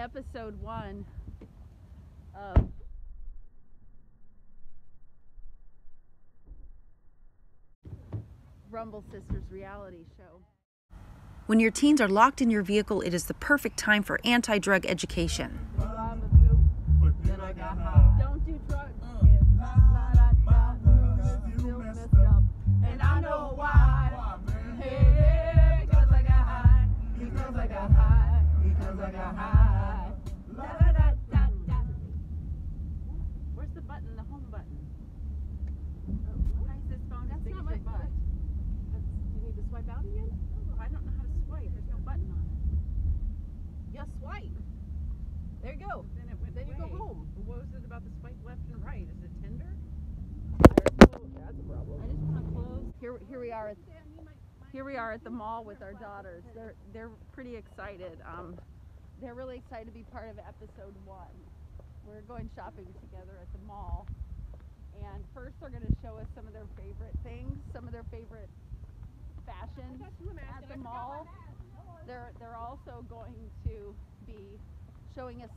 episode one of Rumble Sisters reality show. When your teens are locked in your vehicle, it is the perfect time for anti drug education. Then I got high. Don't do drugs, Because I got da, da, da, da. Where's the button? The home button. Why is this phone as big as your butt? You need to swipe out again? I don't know how to swipe. There's no button on it. Yeah, swipe. There you go. Then Then you go home. What was it about the swipe left and right? Is it Tinder? That's a problem. I just want to close. Here, here we are. At, here we are at the mall with our daughters. They're they're pretty excited. Um, they're really excited to be part of episode one. We're going shopping together at the mall, and first they're going to show us some of their favorite things, some of their favorite fashion at the mall. They're they're also going to be showing us